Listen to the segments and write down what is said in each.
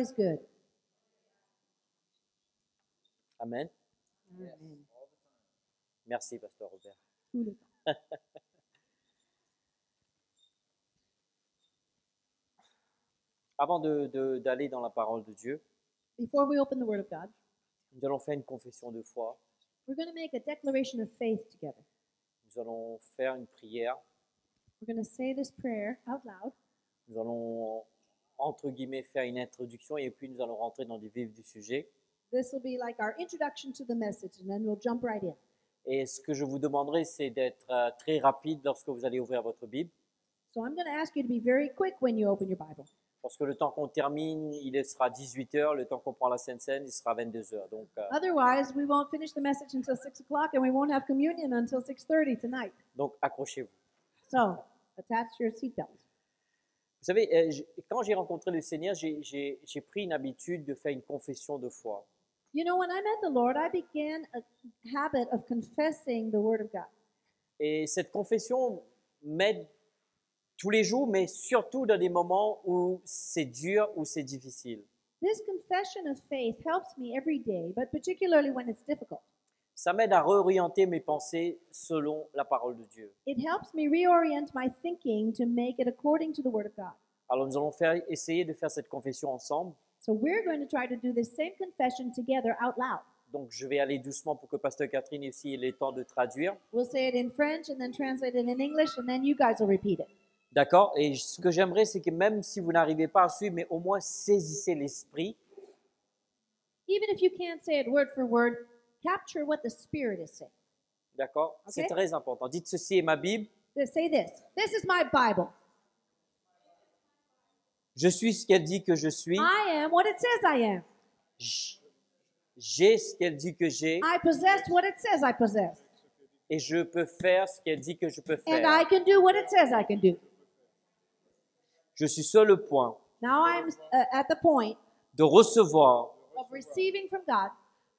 is good. Amen. Amen. Merci, Pasteur Robert. Tout le temps. Avant de- d'aller dans la parole de Dieu, Before we open the Word of God, nous allons faire une confession de foi. we're going to make a declaration of faith together. Nous allons faire une prière. We're going to say this prayer out loud. Nous allons, entre guillemets, faire une introduction et puis nous allons rentrer dans le vif du sujet. This will be like our introduction to the message, and then we'll jump right in. Et ce que je vous demanderai, c'est d'être euh, très rapide lorsque vous allez ouvrir votre Bible. So I'm going to ask you to be very quick when you open your Bible. Parce que le temps qu'on termine, il sera 18h. Le temps qu'on prend la Sainte Seine, il sera 22h. Donc, euh, Otherwise, we won't finish the message until 6 o'clock, and we won't have communion until 6.30 tonight. donc accrochez-vous. So attach your seatbelt. Vous savez, euh, quand j'ai rencontré le Seigneur, j'ai pris une habitude de faire une confession de foi. You know, when I met the Lord, I began a habit of confessing the Word of God. Et cette confession m'aide tous les jours, mais surtout dans des moments où c'est dur, où c'est difficile. This confession of faith helps me every day, but particularly when it's difficult. Ça m'aide à réorienter mes pensées selon la parole de Dieu. It helps me reorient my thinking to make it according to the Word of God. Alors nous allons faire, essayer de faire cette confession ensemble. So we're going to try to do this same confession together out loud. Donc je vais aller doucement pour que Pasteur Catherine aussi ait le temps de traduire. We'll say it in French and then translate it in English, and then you guys will repeat it. D'accord? Et ce que j'aimerais, c'est que même si vous n'arrivez pas à suivre, mais au moins saisissez l'esprit. Even if you can't say it word for word, capture what the Spirit is saying. D'accord? C'est Ok? très important. Dites ceci est ma Bible. Say this This is my Bible. Je suis ce qu'elle dit que je suis. I am what it says I am. J'ai ce qu'elle dit que j'ai. I possess what it says I possess. Et je peux faire ce qu'elle dit que je peux And I faire. can do what it says I can do. Je suis sur le point Now I'm uh, at the point de recevoir of receiving from God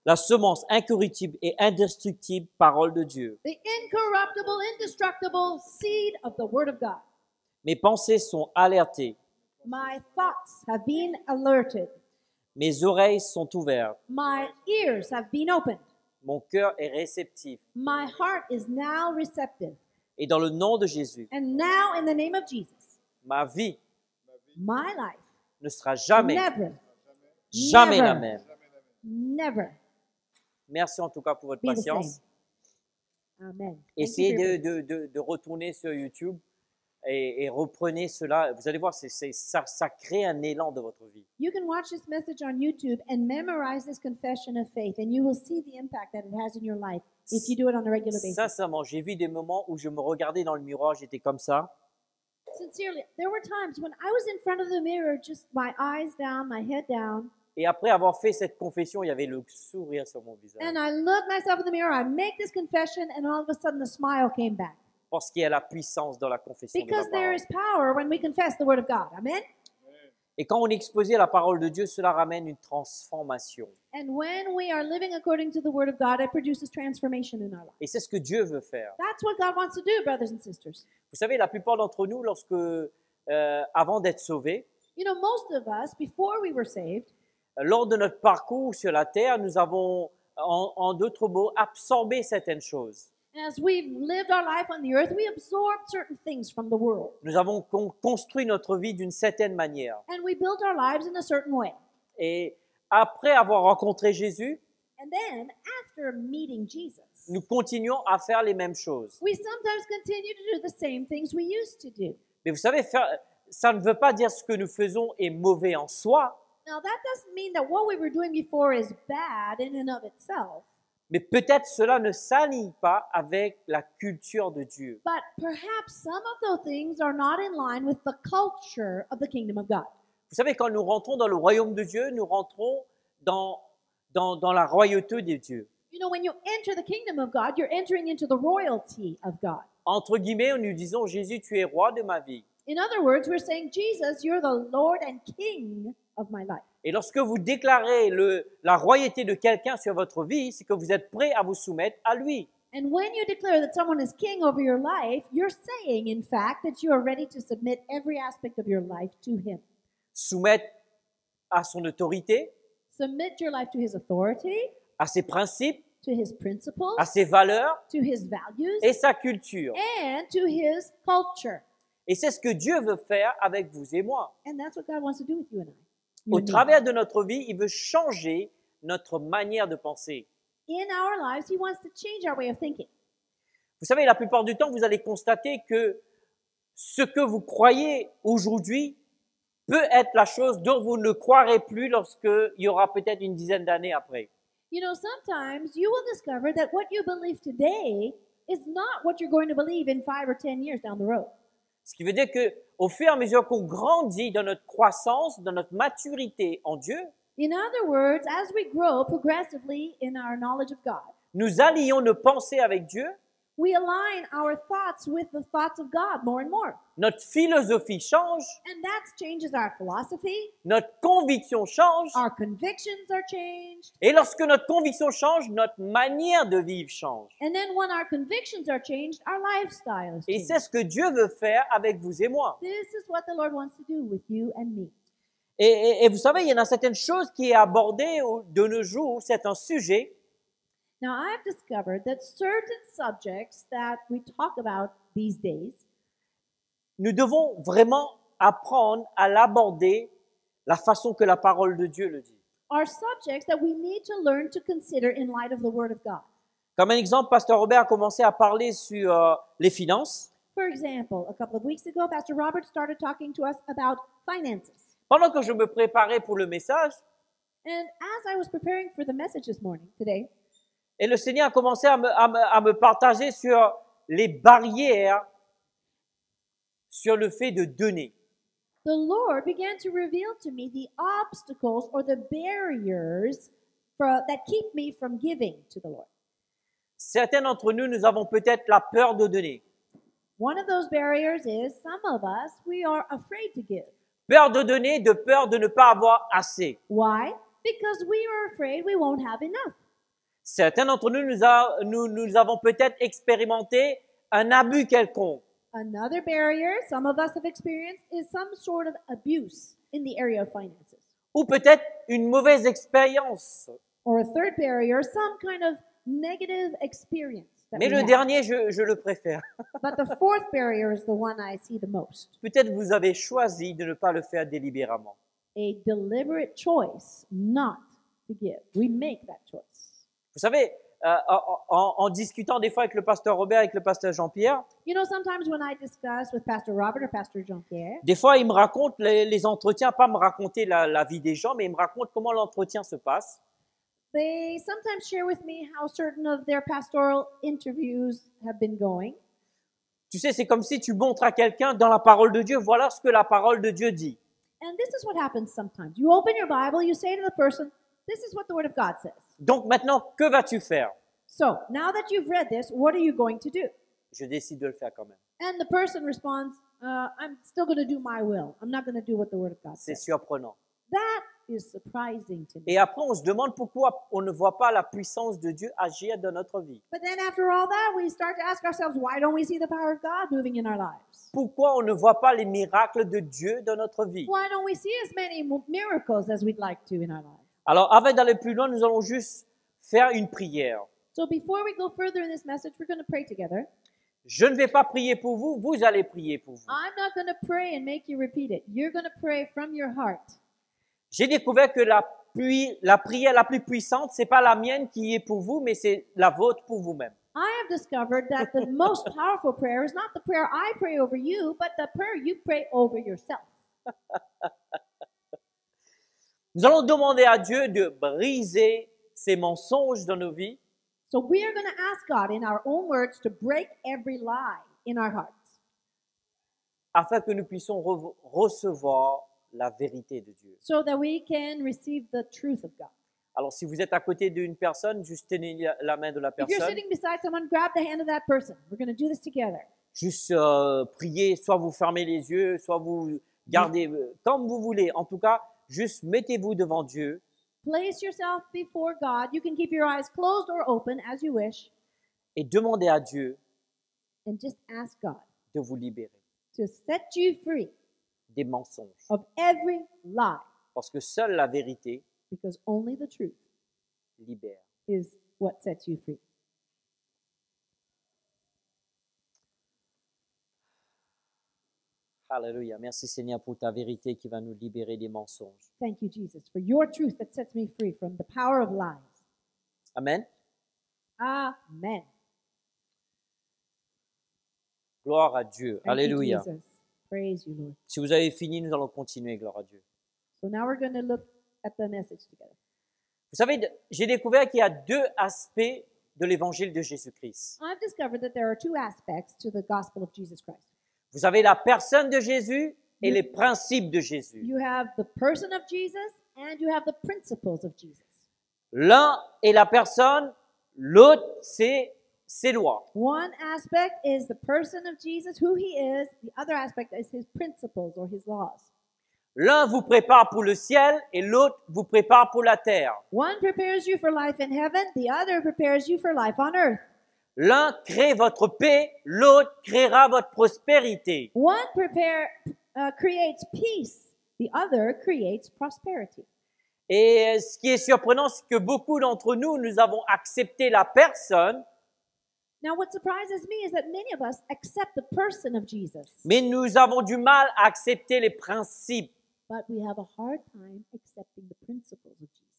la semence incorruptible et indestructible parole de Dieu. the incorruptible, indestructible seed of the Word of God. Mes pensées sont alertées. My thoughts have been alerted. Mes oreilles sont ouvertes. My ears have been opened. Mon cœur est réceptif. My heart is now receptive. Et dans le nom de Jésus, And now, in the name of Jesus, ma vie my life ne sera jamais, never, jamais never, la même. never Merci en tout cas pour votre patience. Amen. Essayez de, de- de- de retourner sur YouTube et, et reprenez cela. Vous allez voir, c'est, c'est- ça, ça crée un élan de votre vie. You can watch this message on YouTube and memorize this confession of faith, and you will see the impact that it has in your life if you do it on a regular basis. Sincèrement, j'ai vu des moments où je me regardais dans le miroir, j'étais comme ça. Sincerely, there were times when I was in front of the mirror, just my eyes down, my head down, Et après avoir fait cette confession, il y avait le sourire sur mon visage. and I looked myself in the mirror. I make this confession, and all of a sudden, the smile came back Parce qu'il y a la puissance dans la confession de la because there is power when we confess the word of God. Amen? Et quand on est exposé à la parole de Dieu, cela ramène une transformation. And when we are living according to the word of God, it produces transformation in our life. Et c'est ce que Dieu veut faire. That's what God wants to do, brothers and sisters. Vous savez, la plupart d'entre nous, lorsque, euh, avant d'être sauvés, You know, most of us, before we were saved, lors de notre parcours sur la terre, nous avons, en, en d'autres mots, absorbé certaines choses. as we've lived our life on the earth, we absorbed certain things from the world. Nous avons con- construit notre vie d'une certaine manière. And we built our lives in a certain way. Et après avoir rencontré Jésus, And then, after meeting Jesus, nous continuons à faire les mêmes choses. we sometimes continue to do the same things we used to do. Mais vous savez, ça ne veut pas dire ce que nous faisons est mauvais en soi, Now, that doesn't mean that what we were doing before is bad in and of itself, mais peut-être cela ne s'aligne pas avec la culture de Dieu. but perhaps some of those things are not in line with the culture of the kingdom of God. Vous savez, quand nous rentrons dans le royaume de Dieu, nous rentrons dans, dans, dans la royauté de Dieu. You know, when you enter the kingdom of God, you're entering into the royalty of God. Entre guillemets, nous disons, Jésus, tu es roi de ma vie. In other words, we're saying, Jesus, you're the Lord and King of my life. Et lorsque vous déclarez le, la royauté de quelqu'un sur votre vie, c'est que vous êtes prêt à vous soumettre à lui. And when you declare that someone is king over your life, you're saying, in fact, that you are ready to submit every aspect of your life to him. soumettre à son autorité, Submit your life to His authority, à ses principes, to His principles, à ses valeurs to His values, et sa culture. and to His culture. Et c'est ce que Dieu veut faire avec vous et moi. And that's what God wants to do with you and I. You Au and me. travers de notre vie, il veut changer notre manière de penser. In our lives, He wants to change our way of thinking. Vous savez, la plupart du temps, vous allez constater que ce que vous croyez aujourd'hui peut être la chose dont vous ne croirez plus lorsqu'il y aura peut-être une dizaine d'années après. You know, sometimes you will discover that what you believe today is not what you're going to believe in five or ten years down the road. Ce qui veut dire que, au fur et à mesure qu'on grandit dans notre croissance, dans notre maturité en Dieu, In other words, as we grow progressively in our knowledge of God, nous allions nos pensées avec Dieu, we align our thoughts with the thoughts of God more and more. notre philosophie change, And that changes our philosophy, notre conviction change, our convictions are changed. et lorsque notre conviction change, notre manière de vivre change. And then when our convictions are changed, our lifestyle is Et changed. c'est ce que Dieu veut faire avec vous et moi. This is what the Lord wants to do with you and me. Et, et- et vous savez, il y en a certaines choses qui est abordée au- de nos jours, c'est un sujet Now, I've discovered that certain subjects that we talk about these days, nous devons vraiment apprendre à l'aborder la façon que la parole de Dieu le dit. are subjects that we need to learn to consider in light of the Word of God. Comme un exemple, Pasteur Robert a commencé à parler sur euh, les finances. For example, a couple of weeks ago, Pastor Robert started talking to us about finances. Pendant que je me préparais pour le message, And as I was preparing for the message this morning, today, et le Seigneur a commencé à me, à me- à me partager sur les barrières, sur le fait de donner. the Lord began to reveal to me the obstacles or the barriers for, that keep me from giving to the Lord. Certains d'entre nous, nous avons peut-être la peur de donner. One of those barriers is some of us, we are afraid to give. Peur de donner, de peur de ne pas avoir assez. Why? Because we are afraid we won't have enough. Certains d'entre nous, nous, a- nous, nous avons peut-être expérimenté un abus quelconque. Another barrier some of us have experienced is some sort of abuse in the area of finances. Ou peut-être une mauvaise expérience. Or a third barrier, some kind of negative experience. Mais le had. dernier, je, je le préfère. But the fourth barrier is the one I see the most. Peut-être vous avez choisi de ne pas le faire délibérément. A deliberate choice not to give. We make that choice. Vous savez, euh, en, en- discutant des fois avec le pasteur Robert, avec le pasteur Jean-Pierre, You know, sometimes when I discuss with Pastor Robert or Pastor Jean-Pierre, des fois, ils me racontent les, les entretiens, pas me raconter la, la vie des gens, mais ils me racontent comment l'entretien se passe. they sometimes share with me how certain of their pastoral interviews have been going. Tu sais, c'est comme si tu montres à quelqu'un dans la parole de Dieu, voilà ce que la parole de Dieu dit. And this is what happens sometimes. You open your Bible, you say to the person, This is what the Word of God says. Donc maintenant, que vas-tu faire? So, now that you've read this, what are you going to do? Je décide de le faire quand même. And the person responds, uh, I'm still going to do my will. I'm not going to do what the Word of God C'est says. surprenant. That is surprising to me. Et après, on se demande pourquoi on ne voit pas la puissance de Dieu agir dans notre vie. But then after all that, we start to ask ourselves, why don't we see the power of God moving in our lives? Pourquoi on ne voit pas les miracles de Dieu dans notre vie? Why don't we see as many mo- miracles as we'd like to in our lives? Alors, avant d'aller plus loin, nous allons juste faire une prière. So before we go further in this message, we're going to pray together. Je ne vais pas prier pour vous, vous allez prier pour vous. I'm not going to pray and make you repeat it. You're going to pray from your heart. J'ai découvert que la, prière la plus puissante, c'est pas la mienne qui est pour vous, mais c'est la vôtre pour vous-même. I have discovered that the most powerful prayer is not the prayer I pray over you, but the prayer you pray over yourself. Nous allons demander à Dieu de briser ces mensonges dans nos vies So we are going to ask God in our own words to break every lie in our hearts afin que nous puissions re- recevoir la vérité de Dieu. so that we can receive the truth of God. Alors, si vous êtes à côté d'une personne, juste tenez la- main de la If you're personne, sitting beside someone, grab the hand of that person. We're going to do this together. juste euh, priez, soit vous fermez les yeux, soit vous gardez, euh, comme vous voulez. En tout cas, juste mettez-vous devant Dieu Place yourself before God. You can keep your eyes closed or open as you wish et demandez à Dieu and just ask God de vous libérer. to set you free. des mensonges. of every lie, Parce que seule la vérité because only the truth libère. is what sets you free. Alléluia. Merci Seigneur pour ta vérité qui va nous libérer des mensonges. Thank you, Jesus, for your truth that sets me free from the power of lies. Amen. Amen. Gloire à Dieu. Thank you, Alléluia. Jesus. Praise you, Lord. Si vous avez fini, nous allons continuer. Gloire à Dieu. So now we're going to look at the message together. Vous savez, j'ai découvert qu'il y a deux aspects de l'évangile de Jésus-Christ. I've discovered that there are two aspects to the gospel of Jesus Christ. Vous avez la personne de Jésus et les principes de Jésus. You have the person of Jesus and you have the principles of Jesus. L'un est la personne, l'autre c'est ses lois. One aspect is the person of Jesus, who he is. The other aspect is his principles or his laws. L'un vous prépare pour le ciel et l'autre vous prépare pour la terre. One prepares you for life in heaven, the other prepares you for life on earth. L'un crée votre paix, l'autre créera votre prospérité. One prepare, uh, creates peace, the other creates prosperity. Et ce qui est surprenant, c'est que beaucoup d'entre nous, nous avons accepté la personne, Now, what surprises me is that many of us accept the person of Jesus, mais nous avons du mal à accepter les principes. but we have a hard time accepting the principles of Jesus.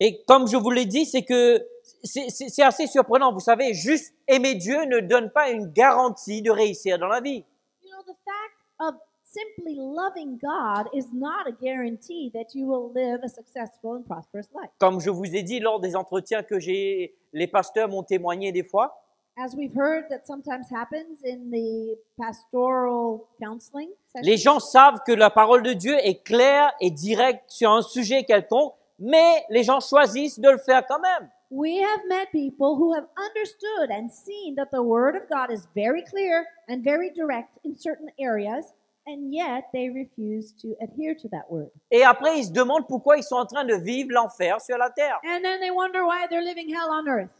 Et comme je vous l'ai dit, c'est que c'est- assez surprenant. Vous savez, juste aimer Dieu ne donne pas une garantie de réussir dans la vie. You know, the fact of simply loving God is not a guarantee that you will live a successful and prosperous life. Comme je vous ai dit lors des entretiens que j'ai, les pasteurs m'ont témoigné des fois, As we've heard that sometimes happens in the pastoral counseling les gens savent que la parole de Dieu est claire et directe sur un sujet quelconque, mais les gens choisissent de le faire quand même. we have met people who have understood and seen that the Word of God is very clear and very direct in certain areas, and yet they refuse to adhere to that Word. Et après, ils se demandent pourquoi ils sont en train de vivre l'enfer sur la terre. And then they wonder why they're living hell on earth.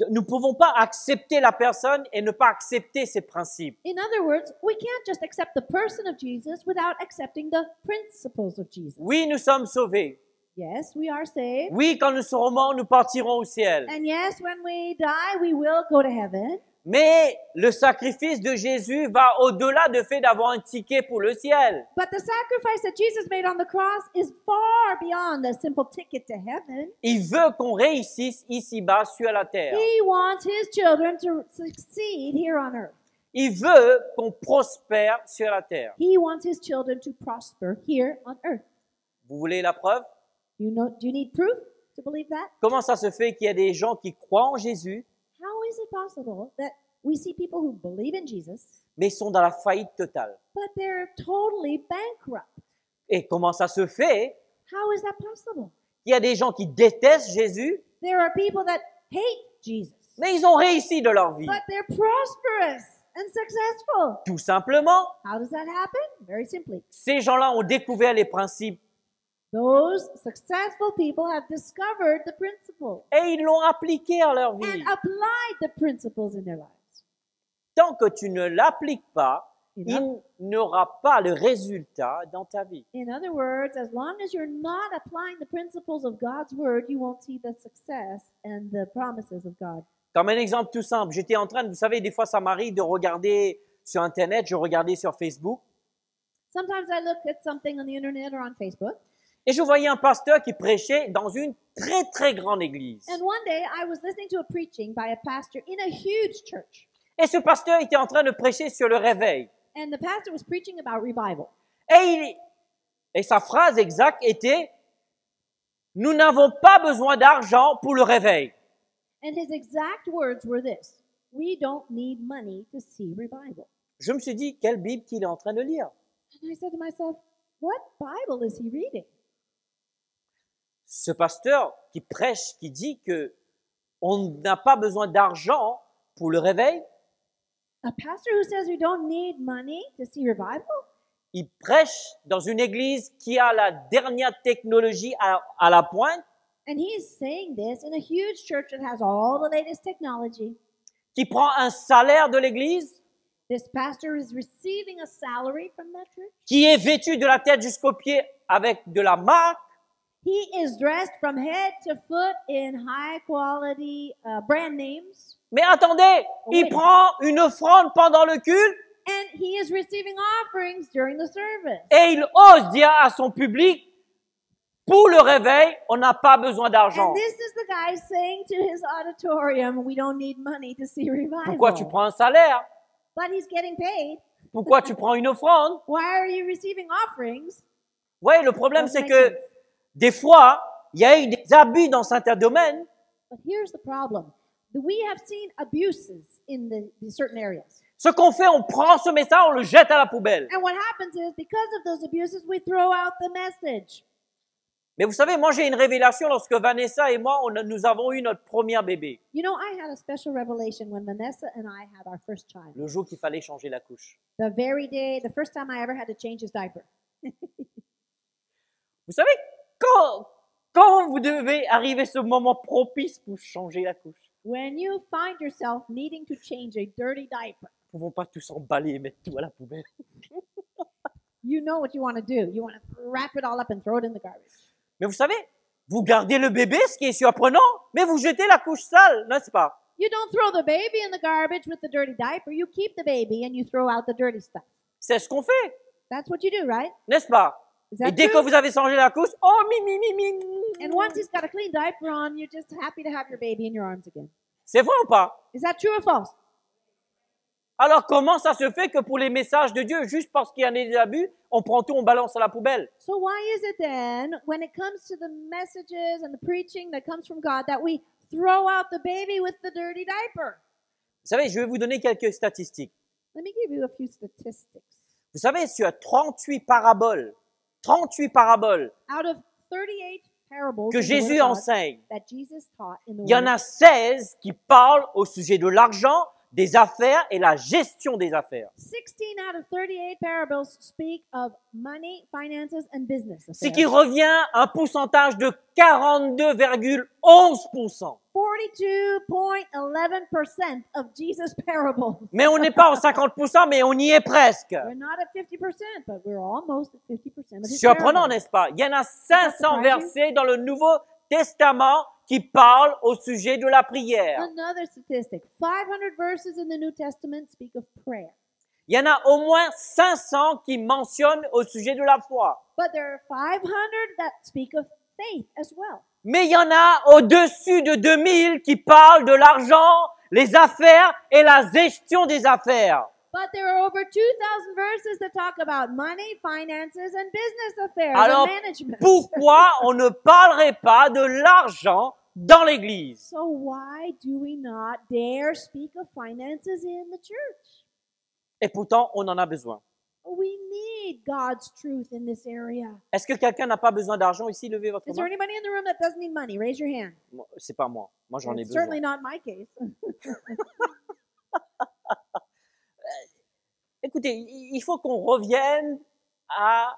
Nous ne pouvons pas accepter la personne et ne pas accepter ses principes. In other words, we can't just accept the person of Jesus without accepting the principles of Jesus. Oui, nous sommes sauvés. Yes, we are saved. Oui, quand nous serons morts, nous partirons au ciel. And yes, when we die, we will go to heaven. Mais le sacrifice de Jésus va au-delà du fait d'avoir un ticket pour le ciel. But the sacrifice that Jesus made on the cross is far beyond a simple ticket to heaven. Il veut qu'on réussisse ici-bas sur la terre. He wants his children to succeed here on earth. Il veut qu'on prospère sur la terre. He wants his children to prosper here on earth. Vous voulez la preuve? You know, do you need proof to believe that? Comment ça se fait qu'il y a des gens qui croient en Jésus, is it possible that we see people who believe in Jesus, mais sont dans la faillite totale but they're totally bankrupt? Et comment ça se fait? How is that possible? qu'il y a des gens qui détestent Jésus, There are people that hate Jesus, mais ils ont réussi de leur vie but they're prosperous and successful. Tout simplement, How does that happen? Very simply. ces gens-là ont découvert les principes Those successful people have discovered the principle et ils l'ont appliqué à leur vie. and applied the principles in their lives. Tant que tu ne l'appliques pas, In, il oth- n'y aura pas le résultat dans ta vie. in other words, as long as you're not applying the principles of God's word, you won't see the success and the promises of God. Comme un exemple tout simple, j'étais en train, vous savez, des fois ça m'arrive de regarder sur Internet, je regardais sur Facebook, Sometimes I look at something on the internet or on Facebook, et je voyais un pasteur qui prêchait dans une très très grande église. and one day I was listening to a preaching by a pastor in a huge church. Et ce pasteur était en train de prêcher sur le réveil. And the pastor was preaching about revival. Et, il- et sa phrase exacte était, nous n'avons pas besoin d'argent pour le réveil. And his exact words were this We don't need money to see revival. Je me suis dit, quelle Bible qu'il est en train de lire. And I said to myself, What Bible is he reading? Ce pasteur qui prêche, qui dit que on n'a pas besoin d'argent pour le réveil, A pastor who says we don't need money to see revival? il prêche dans une église qui a la dernière technologie à, à la pointe, And he's saying this in a huge church that has all the latest technology. qui prend un salaire de l'église This pastor is receiving a salary from that church. qui est vêtu de la tête jusqu'aux pieds avec de la marque, He is dressed from head to foot in high quality uh, brand names. mais attendez, il prend une offrande pendant le culte And he is receiving offerings during the service. et il ose dire à son public, pour le réveil, on n'a pas besoin d'argent. And this is the guy saying to his auditorium, We don't need money to see revival. Pourquoi tu prends un salaire? But he's getting paid. Pourquoi tu prends une offrande? Why are you receiving offerings? Oui, le problème c'est que. Des fois, il y a eu des abus dans certains domaines But here's the problem. We have seen abuses in the, the certain areas. Ce qu'on fait, on prend ce message, on le jette à la poubelle. And what happens is because of those abuses, we throw out the message. Mais vous savez, moi j'ai une révélation lorsque Vanessa et moi, on a- nous avons eu notre premier bébé, You know, I had a special revelation when Vanessa and I had our first child. le jour qu'il fallait changer la couche. The very day, the first time I ever had to change his diaper. Vous savez, quand, quand vous devez arriver ce moment propice pour changer la couche, When you find yourself needing to change a dirty diaper, nous ne pouvons pas tous emballer et mettre tout à la poubelle. you know what you want to do. You want to wrap it all up and throw it in the garbage. Mais vous savez, vous gardez le bébé, ce qui est surprenant, mais vous jetez la couche sale, n'est-ce pas? You don't throw the baby in the garbage with the dirty diaper. You keep the baby and you throw out the dirty stuff. C'est ce qu'on fait, That's what you do, right? n'est-ce pas? Et dès que vous avez changé la couche, oh mi mi mi mi. And once he's got a clean diaper on, you're just happy to have your baby in your arms again. C'est vrai ou pas? Is that true or false? Alors comment ça se fait que pour les messages de Dieu, juste parce qu'il y en a des abus, on prend tout, on balance à la poubelle? So why is it then, when it comes to the messages and the preaching that comes from God, that we throw out the baby with the dirty diaper? Vous savez, je vais vous donner quelques statistiques. Let me give you a few statistics. Vous savez, sur 38 paraboles, 38 paraboles Out of 38 parables que Jésus enseigne, that Jesus taught in the il y en a 16 qui parlent au sujet de l'argent, des affaires et la gestion des affaires. 16 out of 38 parables speak of money, finances, and business. Ce qui revient à un pourcentage de 42,11%. 42.11% of Jesus' parables. Mais on n'est pas aux 50%, mais on y est presque. We're not at 50%, but we're almost at 50% of his Surprenant, n'est-ce pas? Il y en a 500 surprising? versets dans le Nouveau Testament qui parlent au sujet de la prière. Another statistic 500 verses in the New Testament speak of prayer. Il y en a au moins 500 qui mentionnent au sujet de la foi. But there are 500 that speak of faith as well. Mais il y en a au-dessus de 2000 qui parlent de l'argent, les affaires et la gestion des affaires. But there are over 2,000 verses that talk about money, finances, and business affairs Alors, and management. Pourquoi on ne parlerait pas de l'argent dans l'église? So why do we not dare speak of finances in the church? Et pourtant, on en a besoin. We need God's truth in this area. Est-ce que quelqu'un n'a pas besoin d'argent ici? Levez votre Is there main. anybody in the room that doesn't need money? Raise your hand. Moi, C'est pas moi. Moi, j'en ai It's besoin. certainly not my case. Écoutez, il faut qu'on revienne à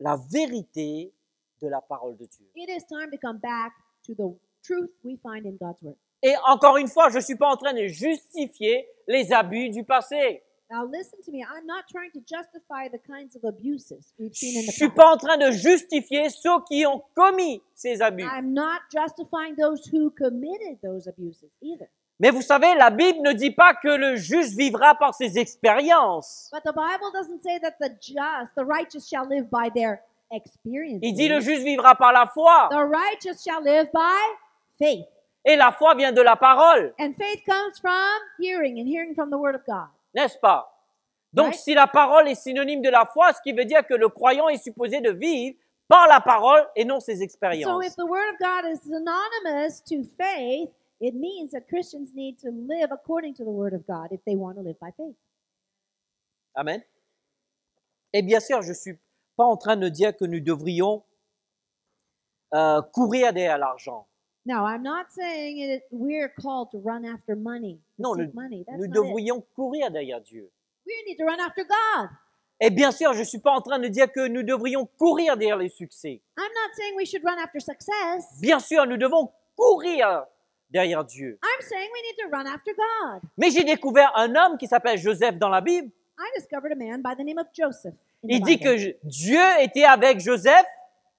la vérité de la parole de Dieu. it is time to come back to the truth we find in God's word. Et encore une fois, je ne suis pas en train de justifier les abus du passé. Now listen to me. I'm not trying to justify the kinds of abuses we've Je seen in suis past. pas en train de justifier ceux qui ont commis ces abus. I'm not justifying those who committed those abuses either. Mais vous savez, la Bible ne dit pas que le juste vivra par ses expériences. But the Bible doesn't say that the just, the righteous shall live by their experience. Il dit le juste vivra par la foi. The righteous shall live by faith. Et la foi vient de la parole, And faith comes from hearing and hearing from the word of God. n'est-ce pas? Donc si la parole est synonyme de la foi, ce qui veut dire que le croyant est supposé de vivre par la parole et non ses So expériences. if the word of God is synonymous to faith, it means that Christians need to live according to the word of God if they want to live by faith. Amen. Et bien sûr, je ne suis pas en train de dire que nous devrions euh, courir derrière l'argent. Now, I'm not saying it, we're called to run after money. To Non, nous, money. That's nous not it. devrions courir derrière Dieu. We need to run after God. Et bien sûr, je ne suis pas en train de dire que nous devrions courir derrière les succès. I'm not saying we should run after success. Bien sûr, nous devons courir derrière Dieu. I'm saying we need to run after God. Mais j'ai découvert un homme qui s'appelle Joseph dans la Bible. I discovered a man by the name of Joseph. Il dit que je- Dieu était avec Joseph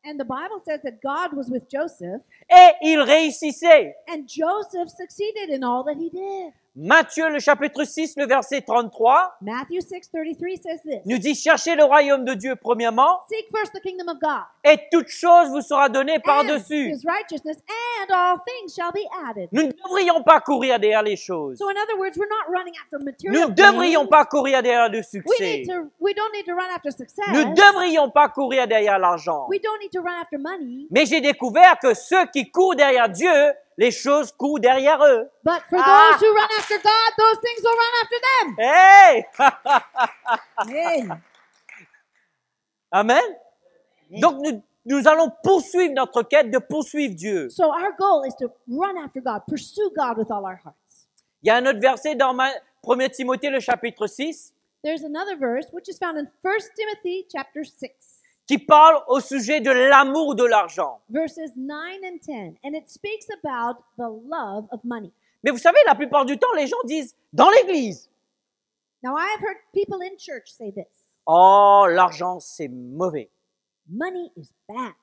And the Bible says that God was with Joseph, et il réussissait. and Joseph succeeded in all that he did. Matthieu, le chapitre 6, le verset 33, Matthew 6:33 says this. nous dit cherchez le royaume de Dieu premièrement Seek first the kingdom of God. et toute chose vous sera donnée and par-dessus. his righteousness, and all things shall be added. Nous ne devrions pas courir derrière les choses. So in other words, we're not running after Nous material ne devrions pas courir derrière le We succès. need to we don't need to run after success. Nous ne devrions pas courir derrière l'argent. Mais j'ai découvert que ceux qui courent derrière Dieu, les choses courent derrière eux. But for Ah. those who run after God, those things will run after them. Hey! Amen. Amen. Donc nous, nous allons poursuivre notre quête de poursuivre Dieu. So our goal is to run after God, pursue God with all our hearts. Il y a un autre verset dans ma- 1 Timothée, le chapitre 6, There's another verse which is found in 1 Timothy chapter 6, qui parle au sujet de l'amour de l'argent. verses 9 and 10, and it speaks about the love of money. Mais vous savez, la plupart du temps, les gens disent, dans l'église, Now I've heard people in church say this. oh, l'argent, c'est mauvais. Money is bad.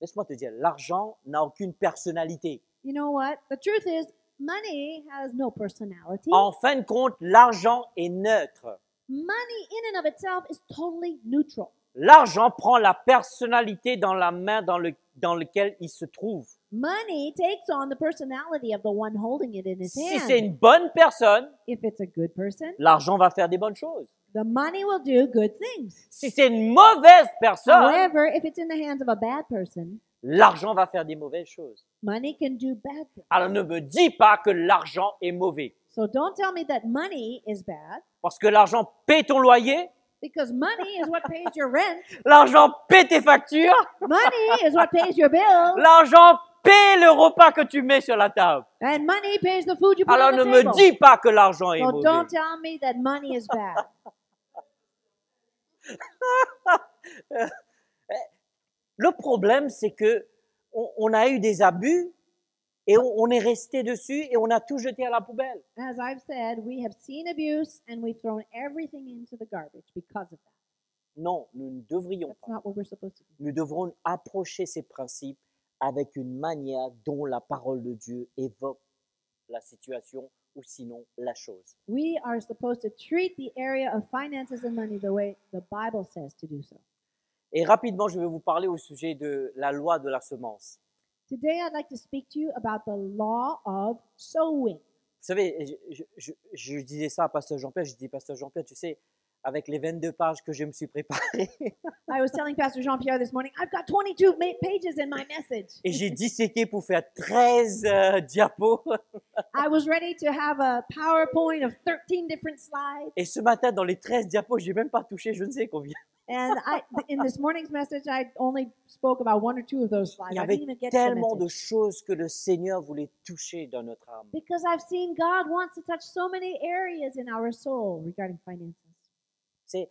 Laisse-moi te dire, l'argent n'a aucune personnalité. You know what? The truth is, money has no personality. En fin de compte, l'argent est neutre. Money, in and of itself, is totally neutral. L'argent prend la personnalité dans la main dans, le, dans laquelle il se trouve. Money takes on the personality of the one holding it in his Si hand. c'est une bonne personne, If it's a good person, l'argent va faire des bonnes choses. the money will do good things. Si c'est une mauvaise personne, However, if it's in the hands of a bad person, l'argent va faire des mauvaises choses. money can do bad things. Alors ne me dis pas que l'argent est mauvais. So don't tell me that money is bad, Parce que l'argent paie ton loyer, because money is what pays your rent. l'argent paie tes factures, Money is what pays your bill, l'argent paie le repas que tu mets sur la table. and money pays the food you put Alors on ne the me table. dis pas que l'argent est So mauvais. don't tell me that money is bad. Le problème, c'est que on, on a eu des abus et on, on est resté dessus et on a tout jeté à la poubelle. As I've said, we have seen abuse and we've thrown everything into the garbage because of that. Non, nous ne devrions That's pas. not what we're supposed to do. Nous devrons approcher ces principes avec une manière dont la parole de Dieu évoque la situation ou sinon la chose. We are supposed to treat the area of finances and money the way the Bible says to do so. Et rapidement, je vais vous parler au sujet de la loi de la semence. Today, I'd like to speak to you about the law of sowing. Vous savez, je, je- je- disais ça à Pasteur Jean-Pierre, je dis, Pasteur Jean-Pierre, tu sais, avec les 22 pages que je me suis préparé, I was telling Pastor Jean Pierre this morning, I've got 22 ma- pages in my message. et j'ai disséqué pour faire 13 euh, diapos. I was ready to have a PowerPoint of 13 different slides. Et ce matin, dans les 13 diapos, j'ai même pas touché je ne sais combien. And I, in this morning's message, I only spoke about one or two of those slides. Il y I avait didn't even get to the tellement de choses que le Seigneur voulait toucher dans notre âme. Because I've seen God wants to touch so many areas in our soul regarding finances. C'est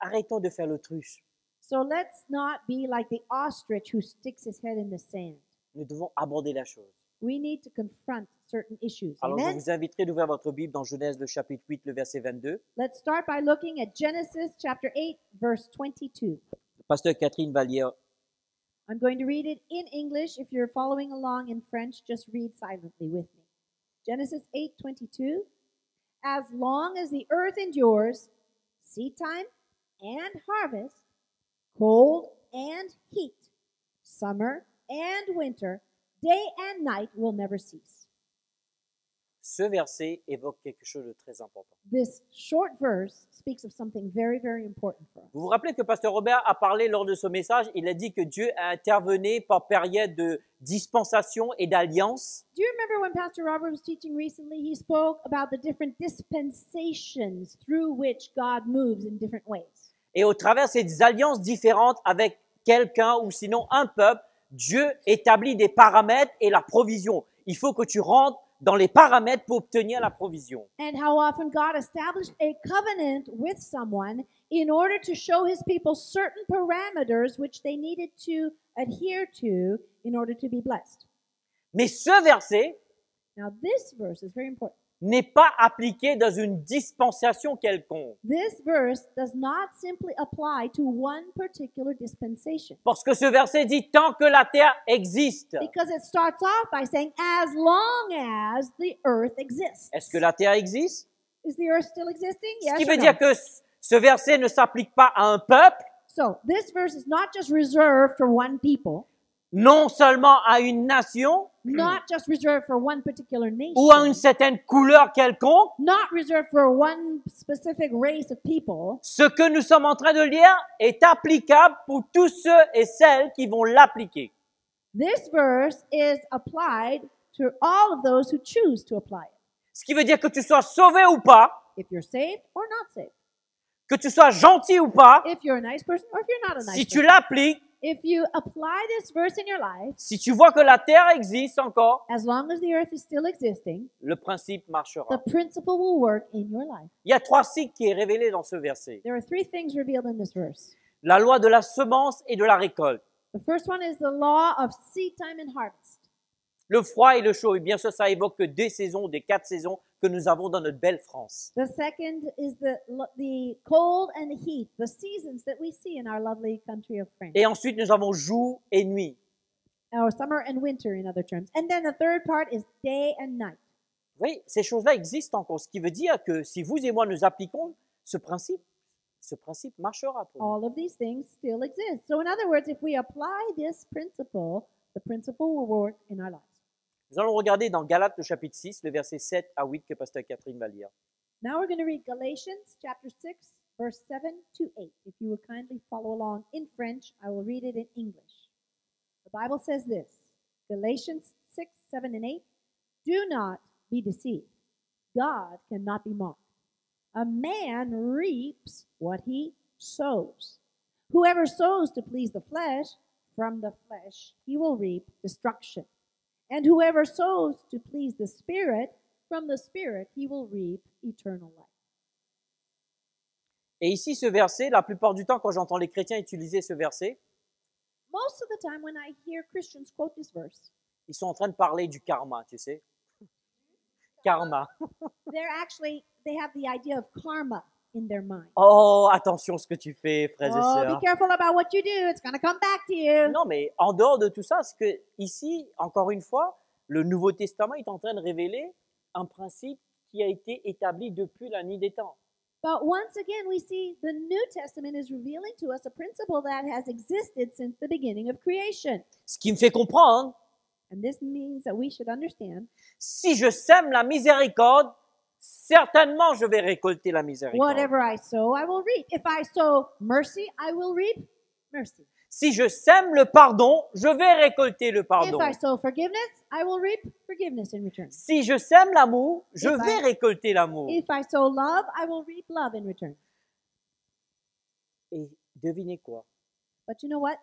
arrêtons de faire l'autruche. So let's not be like the ostrich who sticks his head in the sand. Nous devons aborder la chose. We need to confront certain issues. Alors, je Amen. vous inviterai d'ouvrir votre Bible dans Genèse, le chapitre 8, le verset 22. Let's start by looking at Genesis chapter 8, verse 22. Pasteur Catherine va lire I'm going to read it in English. If you're following along in French, just read silently with me. Genesis 8:22 As long as the earth endures, seed time and harvest, cold and heat, summer and winter, day and night will never cease. Ce verset évoque quelque chose de très important. This short verse speaks of something very, very important for us. Vous vous rappelez que Pasteur Robert a parlé lors de ce message, il a dit que Dieu a intervenu par période de dispensation et d'alliance. Do you remember when Pastor Robert was teaching recently? He spoke about the different dispensations through which God moves in different ways? Et au travers de ces alliances différentes avec quelqu'un ou sinon un peuple, Dieu établit des paramètres et la provision. Il faut que tu rentres dans les paramètres pour obtenir la provision. And how often God established a covenant with someone in order to show his people certain parameters which they needed to adhere to in order to be blessed. Mais ce verset Now, this verse is very important. N'est pas appliqué dans une dispensation quelconque. This verse does not simply apply to one particular dispensation Parce que ce verset dit tant que la terre existe. because it starts off by saying, as long as the earth exists. Est-ce que la terre existe? Is the earth still existing? Ce Yes qui or veut no? dire que ce verset ne s'applique pas à un peuple, So, this verse is not just reserved for one people, non seulement à une nation not just reserved for one particular nation, ou à une certaine couleur quelconque. not reserved for one specific race of people. Ce que nous sommes en train de lire est applicable pour tous ceux et celles qui vont l'appliquer. This verse is applied to all of those who choose to apply it. Ce qui veut dire que tu sois sauvé ou pas, If you're saved or not saved. que tu sois gentil ou pas, If you're a nice person or if you're not a nice si tu person. l'appliques, If you apply this verse in your life, si tu vois que la terre existe encore, as long as the earth is still existing, le principe the marchera. principle will work in your life. Il y a trois cycles qui est révélé dans ce verset. There are three things revealed in this verse. La loi de la semence et de la récolte. The first one is the law of seed time and harvest. Le froid et le chaud. Et bien sûr, ça évoque que des saisons, des quatre saisons que nous avons dans notre belle France. The second is the the cold and the heat, the seasons that we see in our lovely country of France. Et ensuite, nous avons jour et nuit. Or summer and winter, in other terms. And then the third part is day and night. Oui, ces choses-là existent encore. Ce qui veut dire que si vous et moi nous appliquons ce principe, ce principe marchera pour nous. All of these things still exist. So, in other words, if we apply this principle, the principle will work in our lives. Nous allons regarder dans Galates le chapitre 6, le verset 7 à 8 que Pasteur Catherine va lire. Now we're going to read Galatians chapter 6, verse 7 to 8. If you would kindly follow along in French, I will read it in English. The Bible says this Galatians 6, 7, and 8 Do not be deceived. God cannot be mocked. A man reaps what he sows. Whoever sows to please the flesh, from the flesh he will reap destruction. And whoever sows to please the Spirit, from the Spirit he will reap eternal life. Et ici, ce verset, la plupart du temps, quand j'entends les chrétiens utiliser ce verset, Most of the time, when I hear Christians quote this verse, ils sont en train de parler du karma, tu sais. Karma. they're actually they have the idea of karma in their mind. Oh, attention ce que tu fais, frères et Oh, be sœurs. careful about what you do; it's going to come back to you. Non, mais en dehors de tout ça, c'est que ici, encore une fois, le Nouveau Testament est en train de révéler un principe qui a été établi depuis la nuit des temps. But once again, we see the New Testament is revealing to us a principle that has existed since the beginning of creation, Ce qui me fait comprendre, and this means that we should understand si je sème la miséricorde, certainement je vais récolter la miséricorde. whatever I sow, I will reap. If I sow mercy, I will reap mercy. Si je sème le pardon, je vais récolter le pardon. If I sow forgiveness, I will reap forgiveness in return. Si je sème l'amour, je If I- vais récolter l'amour. If I sow love, I will reap love in return. Et devinez quoi? But you know what?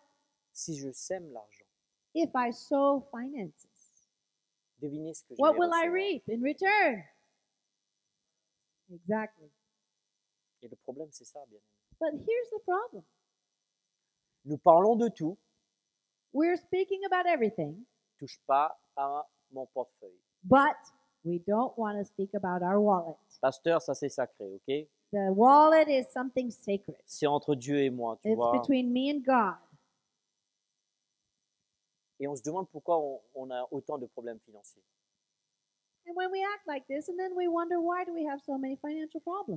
Si je sème l'argent, If I sow finances, devinez ce que je what vais will I reap in return? Exactly. Et le problème, c'est ça, bien aimé. But here's the problem Nous parlons de tout, we're speaking about everything, touche pas à mon portefeuille. but we don't want to speak about our wallet. Pasteur, ça c'est sacré, ok? The wallet is something sacred, C'est entre Dieu et moi, tu it's vois? between me and God. Et on se demande pourquoi on, on a autant de problèmes financiers.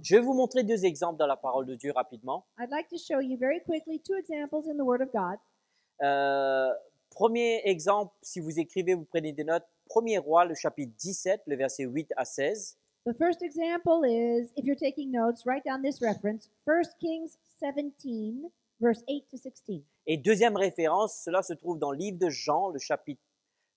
Je vais vous montrer deux exemples dans la parole de Dieu rapidement. I'd like to show you very quickly two examples in the Word of God. Euh, premier exemple, si vous écrivez, vous prenez des notes. Premier roi, le chapitre 17, le verset 8 à 16. The first example is, if you're taking notes, write down this reference 1 Kings 17, verse 8 to 16. Et deuxième référence, cela se trouve dans le livre de Jean, le chapitre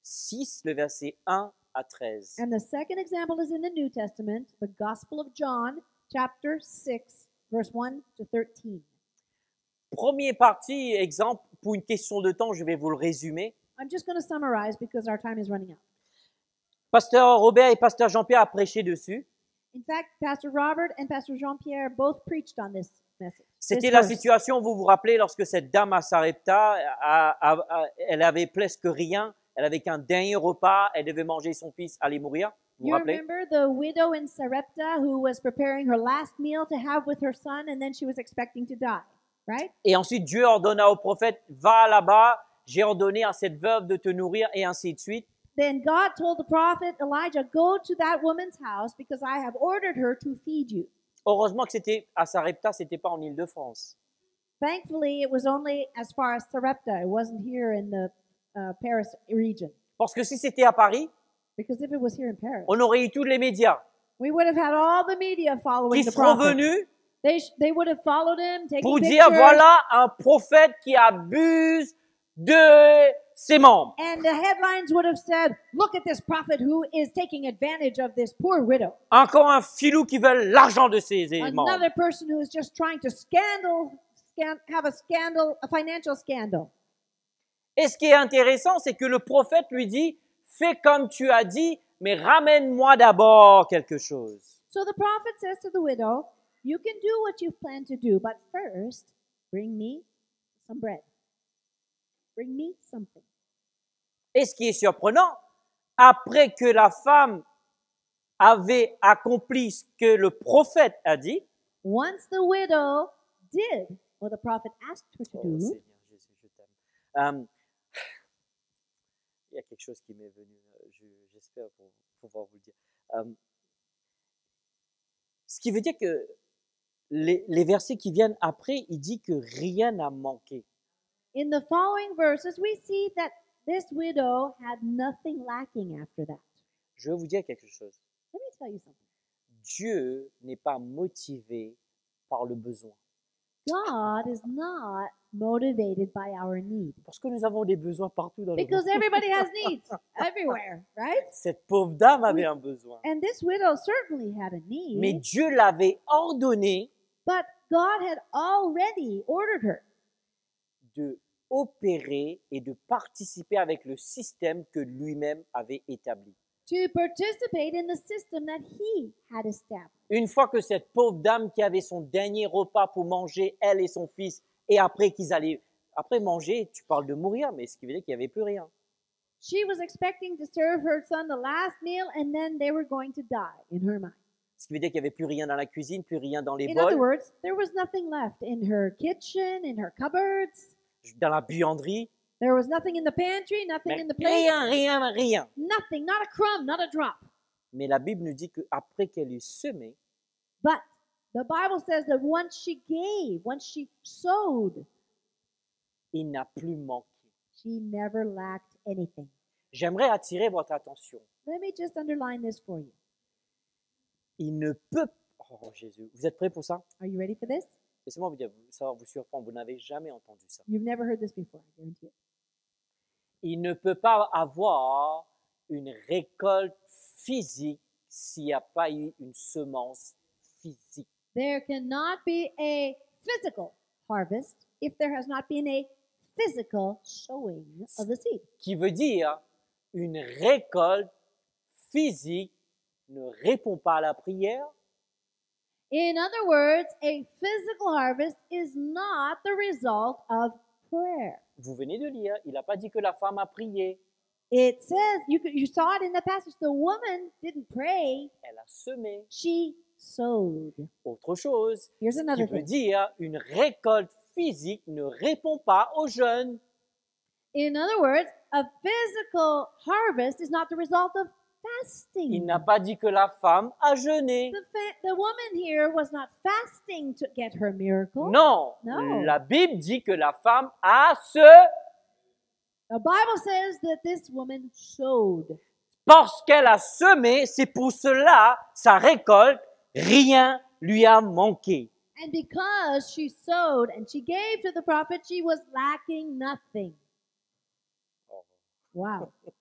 6, le verset 1 à 13. And the second example is in the New Testament, the Gospel of John, chapter 6, verse 1 to 13. Premier partie, exemple, pour une question de temps, je vais vous le résumer. I'm just going to summarize because our time is running out. Pasteur Robert et Pasteur Jean-Pierre a prêché dessus. In fact, Pastor Robert and Pastor Jean Pierre both preached on this message. C'était la situation, vous vous rappelez, lorsque cette dame à Sarepta, a- a- a- elle avait presque rien elle avait qu'un dernier repas, elle devait manger, son fils allait mourir. Vous vous You rappelez? remember the widow in Sarepta who was preparing her last meal to have with her son, and then she was expecting to die, right? Et ensuite, Dieu ordonna au prophète, va là-bas, j'ai ordonné à cette veuve de te nourrir, et ainsi de suite. Then God told the prophet Elijah, Go to that woman's house because I have ordered her to feed you. Heureusement que c'était à Sarepta, c'était pas en Île-de-France. Thankfully, it was only as far as Sarepta. It wasn't here in the uh, Paris region. Parce que si c'était à Paris, Because if it was here in Paris, on aurait eu tous les médias we would have had all the media following qui the seront prophet. venus They, sh- they would have followed him, taking pour pictures. dire, voilà un prophète qui abuse de ses membres. And the headlines would have said, Look at this prophet who is taking advantage of this poor widow. Encore un filou qui veut l'argent de ses membres. Another person who is just trying to scandal, scan, have a scandal, a financial scandal. Et ce qui est intéressant, c'est que le prophète lui dit, fais comme tu as dit, mais ramène-moi d'abord quelque chose. So the prophet says to the widow, You can do what you've planned to do, but first, bring me some bread. Bring me something. Et ce qui est surprenant, après que la femme avait accompli ce que le prophète a dit, Once the widow did what the prophet asked her to Oh, do, il y a quelque chose qui m'est venu, euh, je- j'espère pouvoir vous le dire. Euh, ce qui veut dire que les, les versets qui viennent après, il dit que rien n'a manqué. in the following verses, we see that this widow had nothing lacking after that. Je veux vous dire quelque chose. Let me tell you something. Dieu n'est pas motivé par le besoin. God is not motivated by our need Parce que nous avons des besoins partout dans le because monde. everybody has needs everywhere, right? Cette pauvre dame avait un besoin. And this widow certainly had a need, Mais Dieu l'avait ordonné but God had already ordered her de opérer et de participer avec le système que lui-même avait établi. to participate in the system that He had established. Une fois que cette pauvre dame qui avait son dernier repas pour manger, elle et son fils, et après qu'ils allaient, après manger, tu parles de mourir, mais ce qui veut dire qu'il n'y avait plus rien. She was expecting to serve her son the last meal, and then they were going to die in her mind. Ce qui veut dire qu'il n'y avait plus rien dans la cuisine, plus rien dans les In other bols, words, there was nothing left in her kitchen, in her cupboards. dans la buanderie, There was nothing in the pantry, nothing mais in the plate, rien, rien, rien. nothing, not a crumb, not a drop. Mais la Bible nous dit qu'après qu'elle eut semé, But the Bible says that once she gave, once she sowed, il n'a plus manqué. she never lacked anything. J'aimerais attirer votre attention. Let me just underline this for you. Il ne peut... Oh Jésus, vous êtes prêts pour ça? Are you ready for this? Laissez-moi vous dire, ça va vous surprendre, vous n'avez jamais entendu ça. You've never heard this before, I guarantee it. Il ne peut pas avoir une récolte physique s'il n'y a pas eu une semence physique. There cannot be a physical harvest if there has not been a physical sowing of the seed. Qui veut dire, une récolte physique ne répond pas à la prière, In other words, a physical harvest is not the result of prayer. Vous venez de lire, il n'a pas dit que la femme a prié, It says, you, you saw it in the passage, the woman didn't pray, elle a semé. she sowed. Autre chose, Here's qui another veut thing. dire, une récolte physique ne répond pas au jeûne. In other words, a physical harvest is not the result of fasting. Il n'a pas dit que la femme a jeûné. The, fa- the woman here was not fasting to get her miracle. Non, Non. la Bible dit que la femme a ce The Bible says that this woman sowed. parce qu'elle a semé, c'est pour cela sa récolte, rien lui a manqué. And because she sowed and she gave to the prophet, she was lacking nothing. Wow.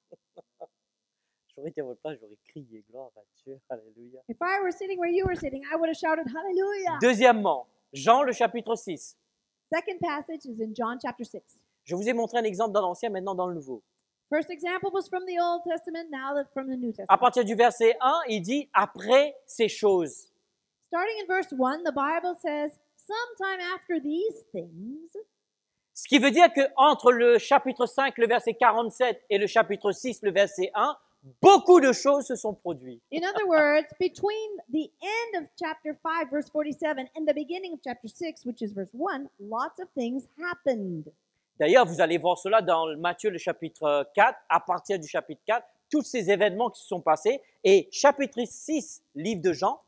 J'aurais été à votre place, j'aurais crié gloire à Dieu, alléluia. If I were sitting where you were sitting, I would have shouted hallelujah. Deuxièmement, Jean le chapitre 6. Second passage is in John chapter 6. Je vous ai montré un exemple dans l'Ancien, maintenant dans le Nouveau. First example was from the Old Testament, now from the New À Testament. partir du verset 1, il dit après ces choses. Starting in verse 1, the Bible says, Sometime after these things, Ce qui veut dire que entre le chapitre 5, le verset 47 et le chapitre 6, le verset 1, beaucoup de choses se sont produites. In other words, between the end of chapter 5, verse 47, and the beginning of chapter 6, which is verse 1, lots of things happened. D'ailleurs, vous allez voir cela dans Matthieu le chapitre 4, à partir du chapitre 4, tous ces événements qui se sont passés. Et chapitre 6, livre de Jean,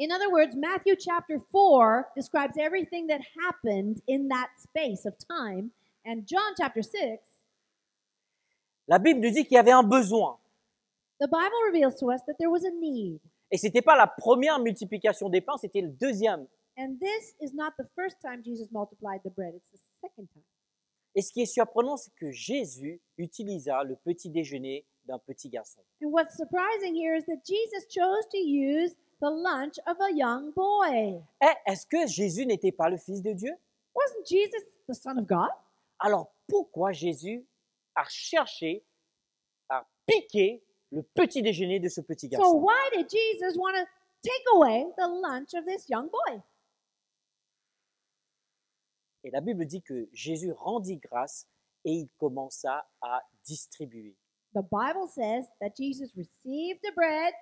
In other words, Matthew chapter 4 describes everything that happened in that space of time, and John chapter 6, la Bible nous dit qu'il y avait un besoin. the Bible reveals to us that there was a need. Et c'était pas la première multiplication des pains, c'était le deuxième. And this is not the first time Jesus multiplied the bread, it's the second time. Et ce qui est surprenant, c'est que Jésus utilisa le petit déjeuner d'un petit garçon. And what's surprising here is that Jesus chose to use the lunch of a young boy. Eh, est-ce que Jésus n'était pas le Fils de Dieu? Wasn't Jesus the Son of God? Alors pourquoi Jésus a cherché à piquer le petit déjeuner de ce petit So garçon? why did Jesus want to take away the lunch of this young boy? Et la Bible dit que Jésus rendit grâce et il commença à distribuer. The Bible says that Jesus received the bread,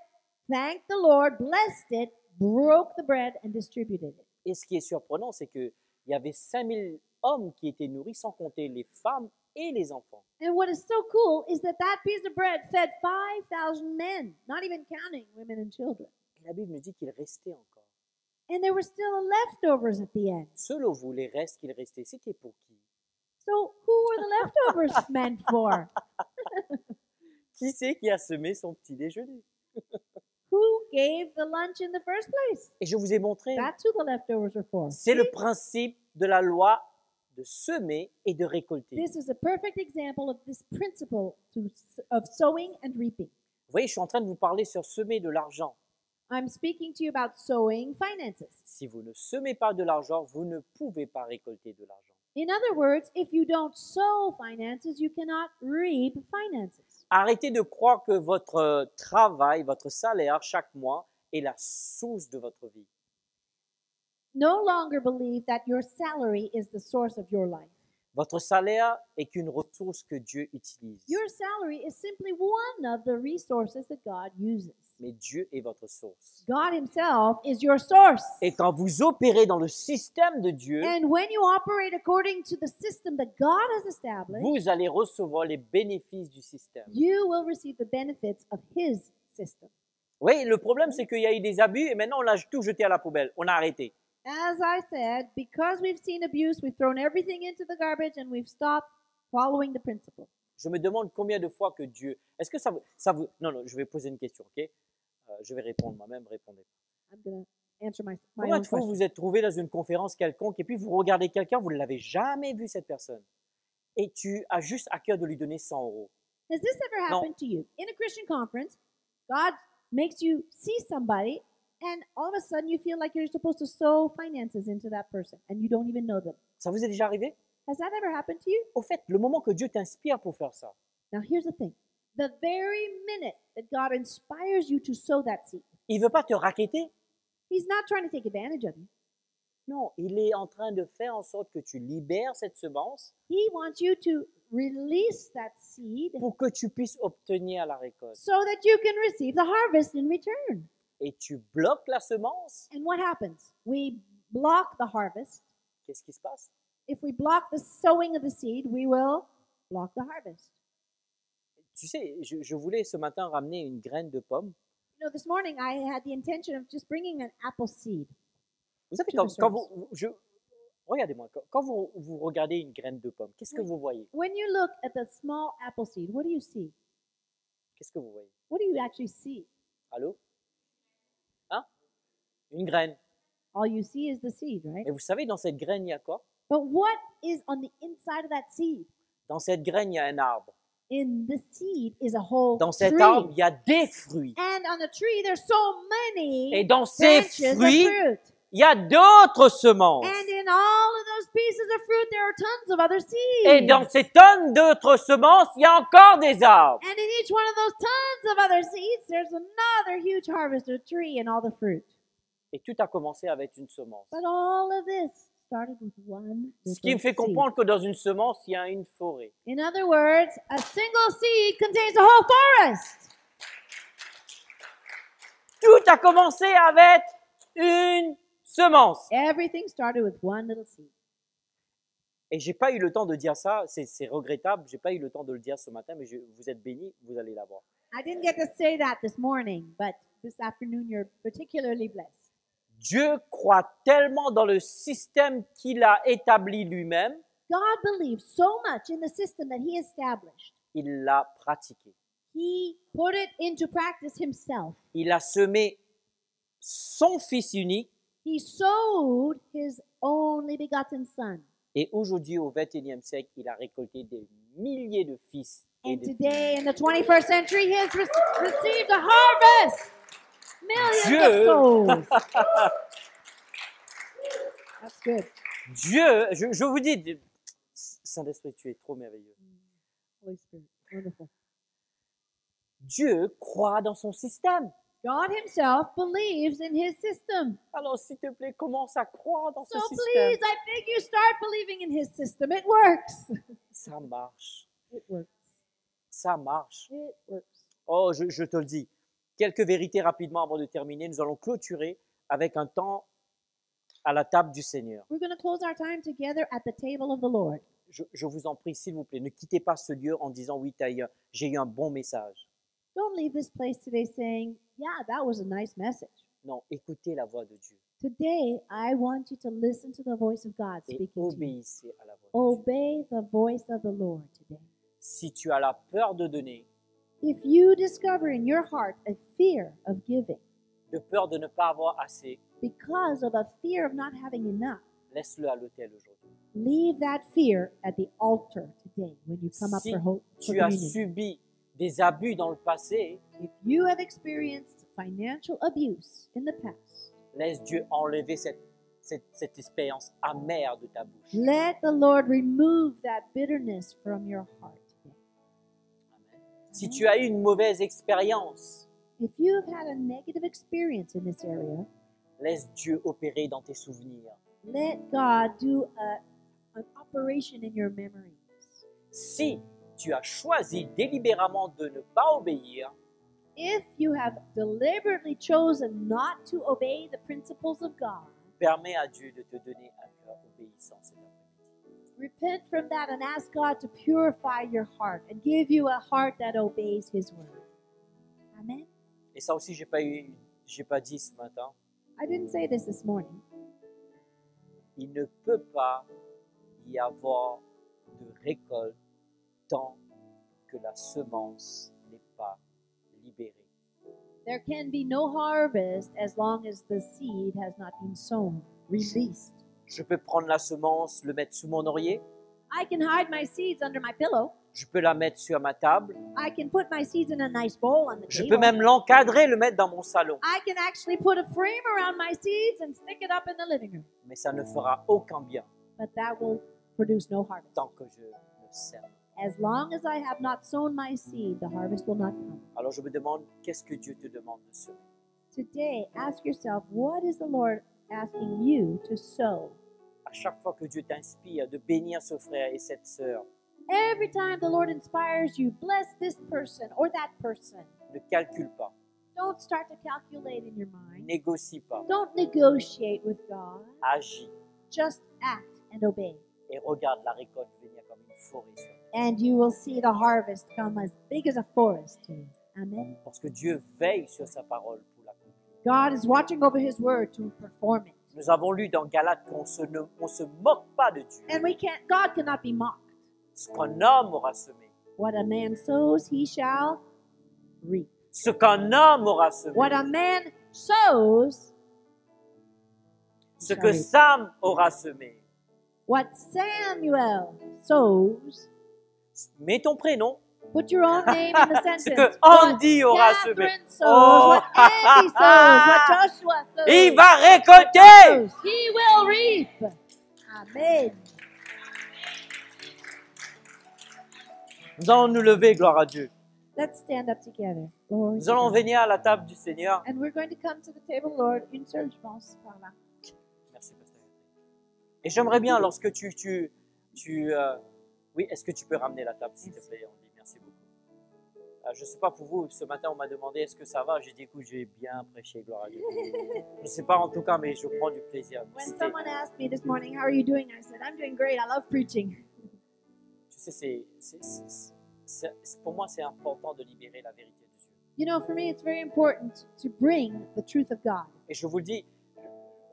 thanked the Lord, blessed it, broke the bread, and distributed it. Et ce qui est surprenant, c'est qu'il y avait 5000 hommes qui étaient nourris, sans compter les femmes et les enfants. And what is so cool is that that piece of bread fed 5,000 men, not even counting women and children. Et la Bible nous dit qu'il restait encore. And there were still leftovers at the end. Selon vous, les restes qu'il restait, c'était pour qui? So who were the leftovers meant for? Qui c'est qui a semé son petit déjeuner? Who gave the lunch in the first place? Et je vous ai montré, That's who the leftovers are for. c'est le principe de la loi de semer et de récolter. This is a perfect example of this principle to, of sowing and reaping. Vous voyez, je suis en train de vous parler sur semer de l'argent. I'm speaking to you about sowing finances. Si vous ne semez pas de l'argent, vous ne pouvez pas récolter de l'argent. In other words, if you don't sow finances, you cannot reap finances. Arrêtez de croire que votre euh, travail, votre salaire chaque mois est la source de votre vie. No longer believe that your salary is the source of your life. Votre salaire est qu'une ressource que Dieu utilise. Your salary is simply one of the resources that God uses. Mais Dieu est votre source. God Himself is your source. Et quand vous opérez dans le système de Dieu, And when you operate according to the system that God has established, vous allez recevoir les bénéfices du système. you will receive the benefits of His system. Oui, le problème, c'est qu'il y a eu des abus et maintenant on a tout jeté à la poubelle. On a arrêté. As I said, because we've seen abuse, we've thrown everything into the garbage and we've stopped following the principle. Je me demande combien de fois que Dieu. Est-ce que ça vous, ça vous. Non, non, je vais poser une question, ok? Je vais répondre moi-même, répondez. Own de fois question. vous êtes trouvé dans une conférence quelconque et puis vous regardez quelqu'un, vous ne l'avez jamais vu cette personne et tu as juste à cœur de lui donner 100 euros? Has this ever happened to you? In a Christian conference, God makes you see somebody, and all of a sudden you feel like you're supposed to sow finances into that person, and you don't even know them. Ça vous est déjà arrivé? Has that ever happened to you? Au fait, le moment que Dieu t'inspire pour faire ça, Now, here's the thing the very minute that God inspires you to sow that seed, il veut pas te raqueter. He's not trying to take advantage of you. Non, il est en train de faire en sorte que tu libères cette semence He wants you to release that seed pour que tu puisses obtenir la récolte. so that you can receive the harvest in return. Et tu bloques la semence, And what happens? We block the harvest. qu'est-ce qui se passe If we block the sowing of the seed, we will block the harvest. Tu sais, je, je voulais ce matin ramener une graine de pomme. You know, this morning I had the intention of just bringing an apple seed. Vous savez, quand, vous, je, regardez-moi, quand, quand vous, vous regardez une graine de pomme, qu'est-ce que vous voyez? When you look at the small apple seed, what do you see? Qu'est-ce que vous voyez? What do you actually see? Allô? Hein? Une graine. All you see is the seed, right? Et vous savez, dans cette graine, il y a quoi? But what is on the inside of that seed? Dans cette graine, il y a un arbre. In the seed is a whole Dans cet tree. arbre, il y a des fruits. And on the tree, the's so many Et dans ces fruits, fruit. il y a d'autres semences. And in all of those pieces of fruit, there are tons of other seeds. Et dans ces tonnes d'autres semences, il y a encore des arbres. And in each one of those tons of other seeds, there's another huge harvest of tree and all the fruit. Et tout a commencé avec une semence. Started with one Ce qui me fait comprendre que dans une semence, il y a une forêt. In other words, a single seed contains a whole forest. Tout a commencé avec une semence. Everything started with one little seed. Et j'ai pas eu le temps de dire ça, c'est c'est regrettable, j'ai pas eu le temps de le dire ce matin, mais je- vous êtes bénis, vous allez l'avoir. I didn't get to say that this morning, but this afternoon you're particularly blessed. Dieu croit tellement dans le système qu'il a établi lui-même, God believes so much in the system that He established. il l'a pratiqué. He put it into practice Himself. Il a semé son fils unique He sowed His only begotten Son. et aujourd'hui au XXIe siècle, il a récolté des milliers de fils et And de filles. today, in the 21st century, He has re- received a harvest. Dieu. That's good. Dieu, je, je vous dis, Saint-Esprit, tu es trop merveilleux. Holy Spirit. Wonderful. Dieu croit dans son système. God Himself believes in His system. Alors, s'il te plaît, commence à croire dans ce So système. please, I beg you, start believing in His system. It works. Ça marche. It works. Ça marche. It works. Oh, je, je te le dis. Quelques vérités rapidement avant de terminer. Nous allons clôturer avec un temps à la table du Seigneur. We're going to close our time together at the table of the Lord. Je, je vous en prie, s'il vous plaît, ne quittez pas ce lieu en disant oui, j'ai eu un bon message. Don't leave this place today saying, Yeah, that was a nice message. Non, écoutez la voix de Dieu Today, I want you to listen to the voice of God et speaking to you. obéissez à la voix de Dieu. Obey the voice of the Lord today. Si tu as la peur de donner, If you discover in your heart a fear of giving de peur de ne pas avoir assez, because of a fear of not having enough, laisse-le à l'hôtel aujourd'hui. leave that fear at the altar today when you come up for, ho- for Tu as communion. subi des abus dans le passé, If you have experienced financial abuse in the past, laisse Dieu enlever cette, cette, cette expérience amère de ta bouche. let the Lord remove that bitterness from your heart. Si tu as eu une mauvaise expérience, If you have had a negative experience in this area, laisse Dieu opérer dans tes souvenirs. let God do a, an operation in your memories. Si tu as choisi délibérément de ne pas obéir, If you have deliberately chosen not to obey the principles of God, permets à Dieu de te donner un cœur obéissant après-midi. Repent from that and ask God to purify your heart and give you a heart that obeys His word. Amen. Et ça aussi, j'ai pas eu, j'ai pas dit ce matin. I didn't say this this morning. Il ne peut pas y avoir de récolte tant que la semence n'est pas libérée. There can be no harvest as long as the seed has not been sown, released. Je peux prendre la semence, le mettre sous mon oreiller, I can hide my seeds under my pillow. je peux la mettre sur ma table, I can put my seeds in a nice bowl on the je table. peux même l'encadrer, le mettre dans mon salon. I can actually put a frame around my seeds and stick it up in the living room. Mais ça ne fera aucun bien But that will produce no harvest. tant que je ne sème. As long as I have not sown my seed, the harvest will not come. Alors je me demande, qu'est-ce que Dieu te demande de semer? Today, ask yourself, what is the Lord asking you to sow? À chaque fois que Dieu t'inspire de bénir ce frère et cette sœur, Every time the Lord inspires you, bless this person or that person. ne calcule pas, Don't start to calculate in your mind. négocie pas, Don't negotiate with God. agis Just act and obey. et regarde la récolte venir comme une forêt sur toi. And you will see the harvest come as big as a forest. Amen. Parce que Dieu veille sur sa parole. God is watching over his word to perform it. Nous avons lu dans Galates qu'on se, ne on se moque pas de Dieu. And we can't God cannot be mocked. Ce qu'un homme aura semé, What a man sows, he shall reap. ce qu'un homme aura semé, What a man sows, ce que Sam aura semé. what Samuel sows, Mets ton prénom, put your own name in the ce sentence. que What Andy aura semé. Oh. what Andy sows, what Joshua sows. Il va récolter. He will reap. Amen. Nous allons nous lever, gloire à Dieu. Let's stand up together. Glory Nous allons venir à la table du Seigneur. And we're going to come to the table, Lord. Une seule, je pense, par là. Merci, Pasteur. Et j'aimerais bien, lorsque tu... tu, tu euh, oui, est-ce que tu peux ramener la table, s'il te plaît? Je ne sais pas pour vous, ce matin, on m'a demandé est-ce que ça va? J'ai dit, écoute, j'ai bien prêché, gloire à Dieu. je ne sais pas en tout cas, mais je prends du plaisir. When C'était- someone asked me this morning, How are you doing? I said, I'm doing great. I love preaching. Tu sais, c'est- c'est- c'est- pour moi, c'est important de libérer la vérité de Dieu. You know, for me, it's very important to bring the truth of God. Et je vous le dis,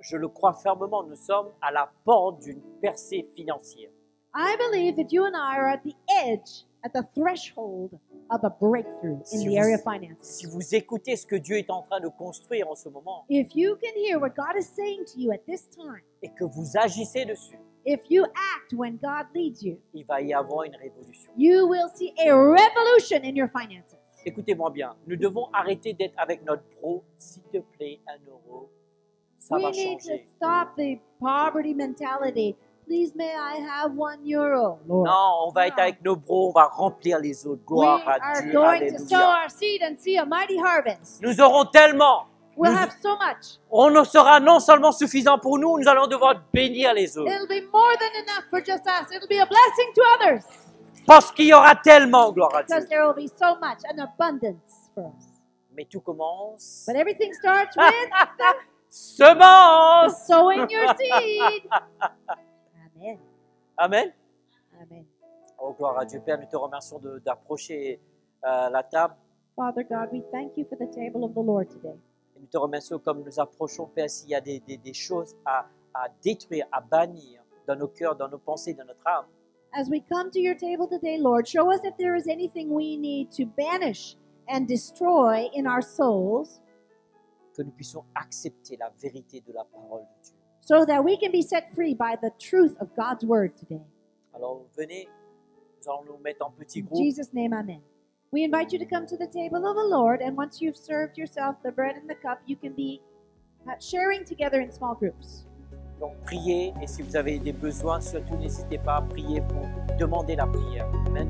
je le crois fermement, nous sommes à la porte d'une percée financière. I believe that you and I are at the edge, at the threshold of a breakthrough in Si the vous- area of finances. Si vous écoutez ce que Dieu est en train de construire en ce moment If you can hear what God is saying to you at this time, et que vous agissez dessus, if you act when God leads you, il va y avoir une révolution. you will see a revolution in your finances. Écoutez-moi bien, nous devons arrêter d'être avec notre pro, s'il te plaît, un euro, ça we va need to changer. stop the poverty mentality. Please, may I have one euro, Lord? Non, on va être Non. avec nos bros, on va remplir les autres. we Gloire à are Dieu, going to sow our seed and see a mighty harvest. Nous aurons tellement, We'll Nous- have so much. on ne sera non seulement suffisant pour nous, nous allons devoir bénir les autres. It'll be more than enough for just us. It'll be a blessing to others Parce qu'il y aura tellement, gloire à Dieu. because there will be so much, an abundance for us. Mais tout commence. But everything starts with Semence! sowing your seed. Amen. Amen. Amen. Oh, gloire à Dieu. Père, nous te remercions d'approcher euh, la table. Father God, we thank you for the table of the Lord today. Et nous te remercions comme nous approchons, Père, s'il y a des, des- des choses à, à détruire, à bannir dans nos cœurs, dans nos pensées, dans notre âme. As we come to your table today, Lord, show us if there is anything we need to banish and destroy in our souls que nous puissions accepter la vérité de la parole de Dieu. So that we can be set free by the truth of God's word today. Alors venez, nous allons nous mettre en petits In. Jesus' name, amen. We invite you to come to the table of the Lord, and once you've served yourself the bread and the cup, you can be uh, sharing together in small groups. Donc priez et si vous avez des besoins, surtout n'hésitez pas à prier pour demander la prière. Amen.